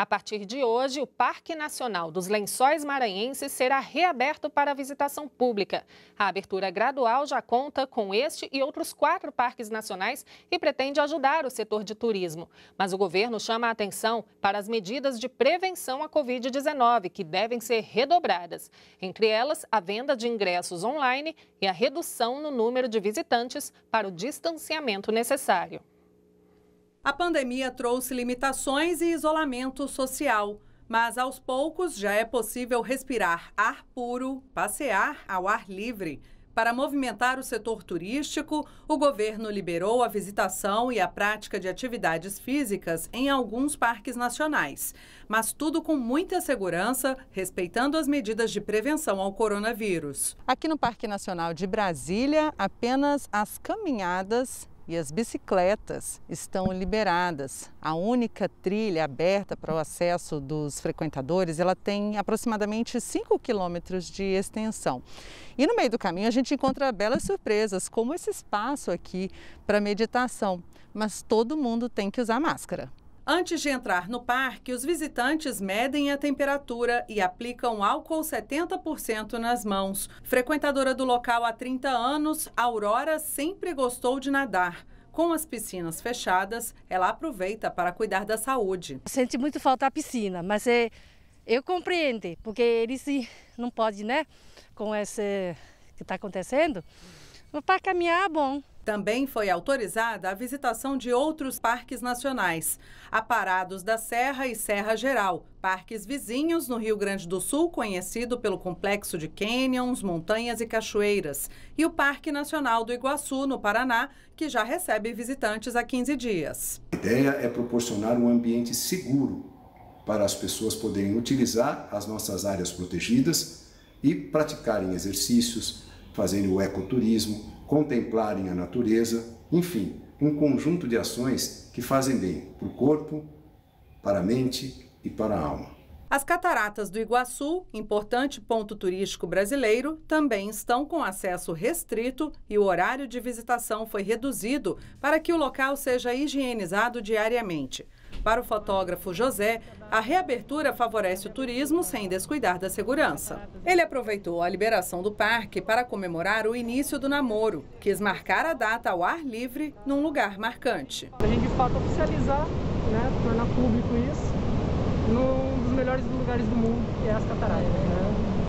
A partir de hoje, o Parque Nacional dos Lençóis Maranhenses será reaberto para visitação pública. A abertura gradual já conta com este e outros quatro parques nacionais e pretende ajudar o setor de turismo. Mas o governo chama a atenção para as medidas de prevenção à Covid-19, que devem ser redobradas. Entre elas, a venda de ingressos online e a redução no número de visitantes para o distanciamento necessário. A pandemia trouxe limitações e isolamento social, mas aos poucos já é possível respirar ar puro, passear ao ar livre. Para movimentar o setor turístico, o governo liberou a visitação e a prática de atividades físicas em alguns parques nacionais, mas tudo com muita segurança, respeitando as medidas de prevenção ao coronavírus. Aqui no Parque Nacional de Brasília, apenas as caminhadas e as bicicletas estão liberadas. A única trilha aberta para o acesso dos frequentadores, ela tem aproximadamente 5 quilômetros de extensão. E no meio do caminho a gente encontra belas surpresas, como esse espaço aqui para meditação, mas todo mundo tem que usar máscara. Antes de entrar no parque, os visitantes medem a temperatura e aplicam álcool 70% nas mãos. Frequentadora do local há 30 anos, Aurora sempre gostou de nadar. Com as piscinas fechadas, ela aproveita para cuidar da saúde. Sente muito falta da piscina, mas é, eu compreendo, porque eles não podem, né, com esse que está acontecendo. Para caminhar é bom. Também foi autorizada a visitação de outros parques nacionais, a Parados da Serra e Serra Geral, parques vizinhos no Rio Grande do Sul, conhecido pelo complexo de canyons, montanhas e cachoeiras, e o Parque Nacional do Iguaçu, no Paraná, que já recebe visitantes há 15 dias. A ideia é proporcionar um ambiente seguro para as pessoas poderem utilizar as nossas áreas protegidas e praticarem exercícios, fazerem o ecoturismo, contemplarem a natureza, enfim, um conjunto de ações que fazem bem para o corpo, para a mente e para a alma. As cataratas do Iguaçu, importante ponto turístico brasileiro, também estão com acesso restrito e o horário de visitação foi reduzido para que o local seja higienizado diariamente. Para o fotógrafo José, a reabertura favorece o turismo sem descuidar da segurança. Ele aproveitou a liberação do parque para comemorar o início do namoro, quis marcar a data ao ar livre num lugar marcante. A gente de fato oficializar, né, tornar público isso, num dos melhores lugares do mundo, que é as cataratas. Né?